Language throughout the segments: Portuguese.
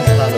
just love.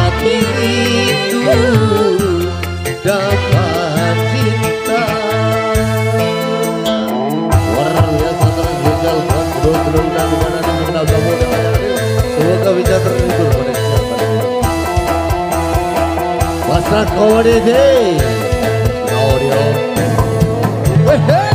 Pasrah kau deh audio Hey,